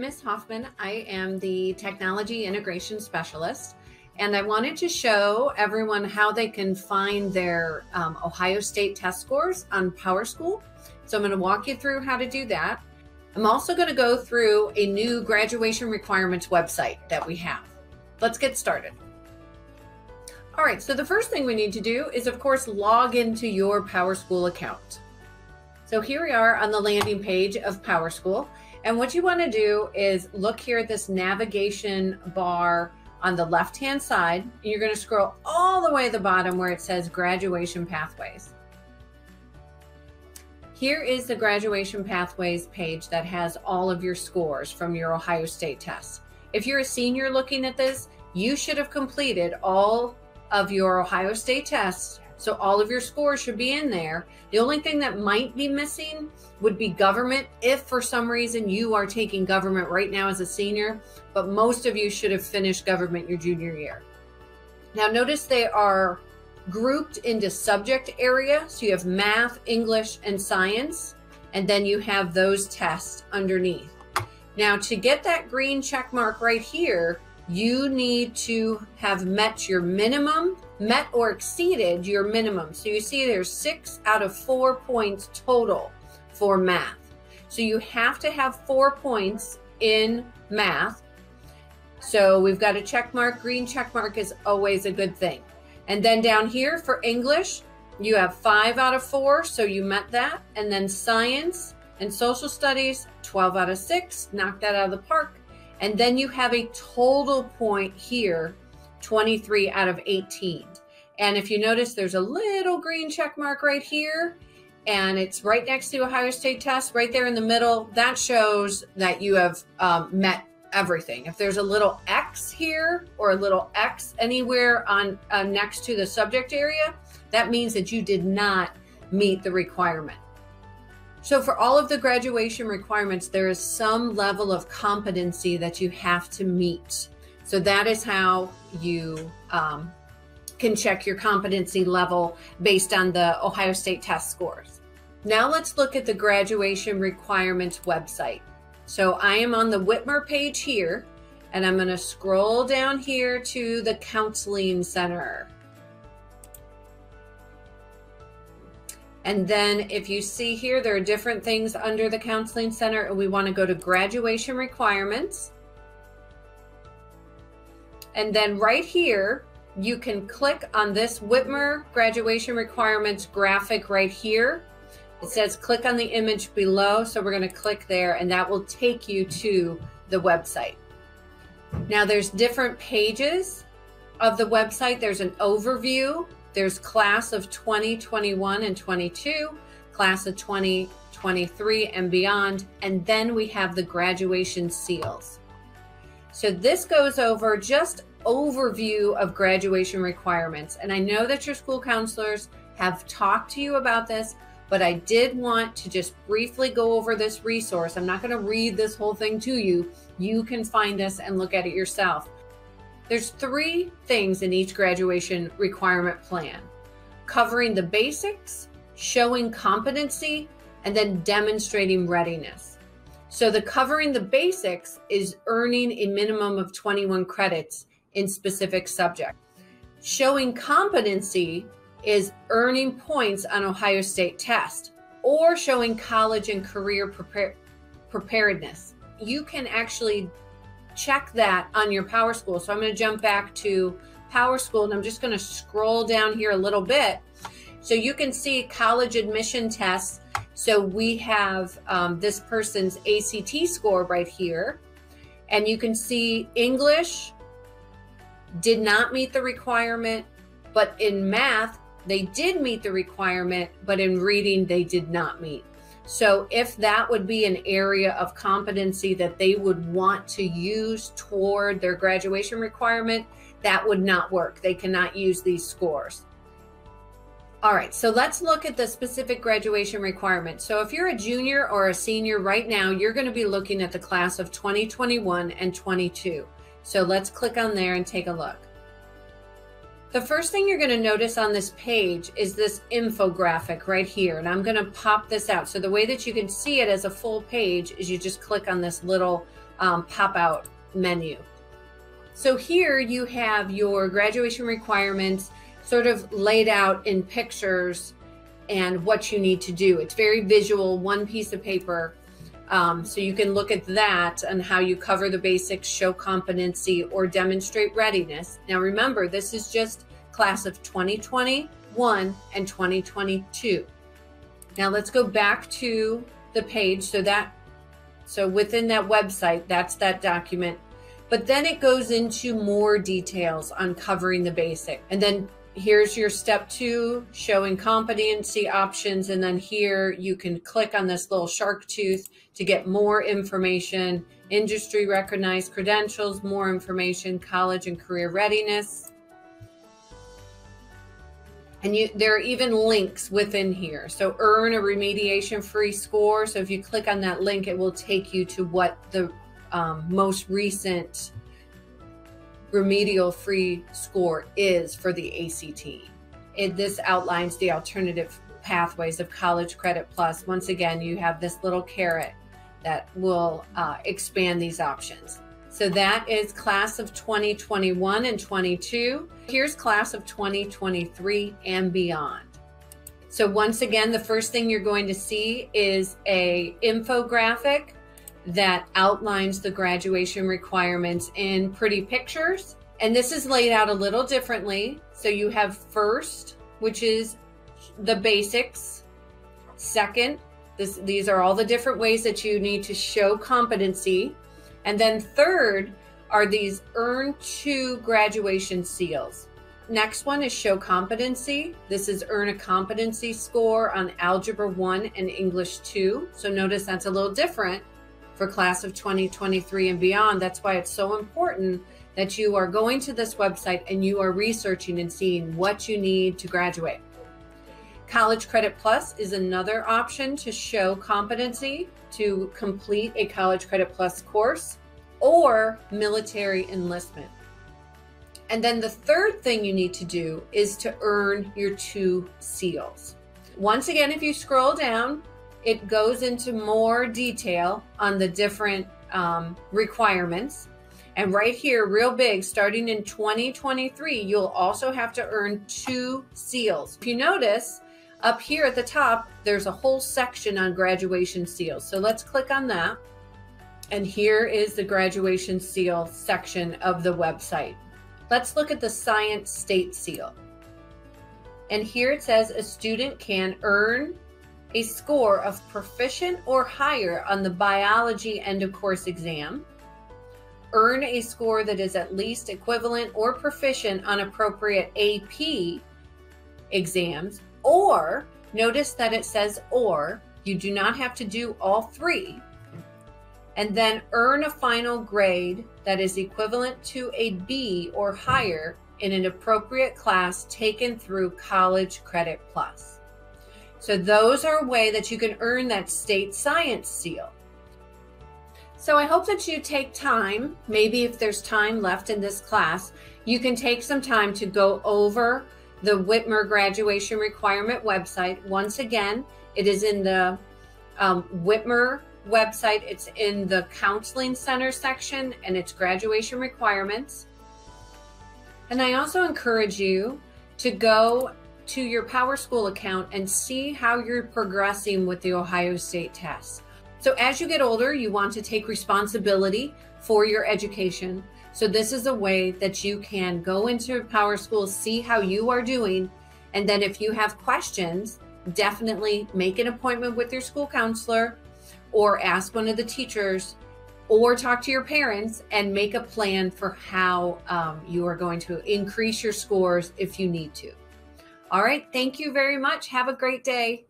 Ms. Hoffman. I am the Technology Integration Specialist, and I wanted to show everyone how they can find their um, Ohio State test scores on PowerSchool. So I'm going to walk you through how to do that. I'm also going to go through a new graduation requirements website that we have. Let's get started. All right, so the first thing we need to do is, of course, log into your PowerSchool account. So here we are on the landing page of PowerSchool. And what you want to do is look here at this navigation bar on the left hand side. You're going to scroll all the way to the bottom where it says graduation pathways. Here is the graduation pathways page that has all of your scores from your Ohio State tests. If you're a senior looking at this, you should have completed all of your Ohio State tests so all of your scores should be in there. The only thing that might be missing would be government if for some reason you are taking government right now as a senior, but most of you should have finished government your junior year. Now notice they are grouped into subject area. So you have math, English, and science, and then you have those tests underneath. Now to get that green check mark right here, you need to have met your minimum, met or exceeded your minimum. So you see there's six out of four points total for math. So you have to have four points in math. So we've got a check mark. Green check mark is always a good thing. And then down here for English, you have five out of four. So you met that. And then science and social studies, 12 out of six, knocked that out of the park. And then you have a total point here, 23 out of 18. And if you notice, there's a little green check mark right here, and it's right next to Ohio State test, right there in the middle. That shows that you have um, met everything. If there's a little X here or a little X anywhere on uh, next to the subject area, that means that you did not meet the requirement. So, for all of the graduation requirements, there is some level of competency that you have to meet. So, that is how you um, can check your competency level based on the Ohio State test scores. Now, let's look at the graduation requirements website. So, I am on the Whitmer page here, and I'm going to scroll down here to the Counseling Center. And then if you see here, there are different things under the Counseling Center, and we want to go to graduation requirements. And then right here, you can click on this Whitmer graduation requirements graphic right here. It says click on the image below. So we're going to click there and that will take you to the website. Now there's different pages of the website. There's an overview there's class of 2021 and 22, class of 2023 and beyond, and then we have the graduation seals. So this goes over just overview of graduation requirements. And I know that your school counselors have talked to you about this, but I did want to just briefly go over this resource. I'm not going to read this whole thing to you. You can find this and look at it yourself. There's three things in each graduation requirement plan covering the basics, showing competency, and then demonstrating readiness. So, the covering the basics is earning a minimum of 21 credits in specific subject. Showing competency is earning points on Ohio State test or showing college and career prepare- preparedness. You can actually check that on your PowerSchool. So I'm going to jump back to PowerSchool and I'm just going to scroll down here a little bit. So you can see college admission tests. So we have um, this person's ACT score right here. And you can see English did not meet the requirement, but in math, they did meet the requirement, but in reading, they did not meet. So, if that would be an area of competency that they would want to use toward their graduation requirement, that would not work. They cannot use these scores. All right, so let's look at the specific graduation requirement. So, if you're a junior or a senior right now, you're going to be looking at the class of 2021 and 22. So, let's click on there and take a look. The first thing you're going to notice on this page is this infographic right here. And I'm going to pop this out. So the way that you can see it as a full page is you just click on this little um, pop out menu. So here you have your graduation requirements sort of laid out in pictures and what you need to do. It's very visual, one piece of paper. Um, so you can look at that and how you cover the basics, show competency, or demonstrate readiness. Now remember, this is just class of 2021 and 2022. Now let's go back to the page. So that, so within that website, that's that document. But then it goes into more details on covering the basic. And then here's your step two showing competency options. And then here you can click on this little shark tooth to get more information, industry recognized credentials, more information, college and career readiness. And you, there are even links within here. So earn a remediation free score. So if you click on that link, it will take you to what the um, most recent remedial free score is for the ACT. It, this outlines the alternative pathways of College Credit Plus. Once again, you have this little caret that will uh, expand these options. So that is class of 2021 and 22. Here's class of 2023 and beyond. So once again, the first thing you're going to see is a infographic that outlines the graduation requirements in pretty pictures. And this is laid out a little differently. So you have first, which is the basics. Second, this, these are all the different ways that you need to show competency. And then third are these earn two graduation seals. Next one is show competency. This is earn a competency score on Algebra 1 and English 2. So notice that's a little different for class of 2023 and beyond. That's why it's so important that you are going to this website and you are researching and seeing what you need to graduate. College Credit Plus is another option to show competency to complete a College Credit Plus course or military enlistment. And then the third thing you need to do is to earn your two seals. Once again, if you scroll down, it goes into more detail on the different um, requirements. And right here, real big, starting in 2023, you'll also have to earn two seals. If you notice, up here at the top, there's a whole section on graduation seals. So let's click on that. And here is the graduation seal section of the website. Let's look at the science state seal. And here it says a student can earn a score of proficient or higher on the biology end of course exam, earn a score that is at least equivalent or proficient on appropriate AP exams, or notice that it says or, you do not have to do all three, and then earn a final grade that is equivalent to a B or higher in an appropriate class taken through College Credit Plus. So those are a way that you can earn that state science seal. So I hope that you take time, maybe if there's time left in this class, you can take some time to go over the Whitmer graduation requirement website. Once again, it is in the um, Whitmer website. It's in the counseling center section and it's graduation requirements. And I also encourage you to go to your PowerSchool account and see how you're progressing with the Ohio State tests. So as you get older, you want to take responsibility for your education. So this is a way that you can go into PowerSchool, see how you are doing, and then if you have questions, definitely make an appointment with your school counselor or ask one of the teachers or talk to your parents and make a plan for how um, you are going to increase your scores if you need to. All right. Thank you very much. Have a great day.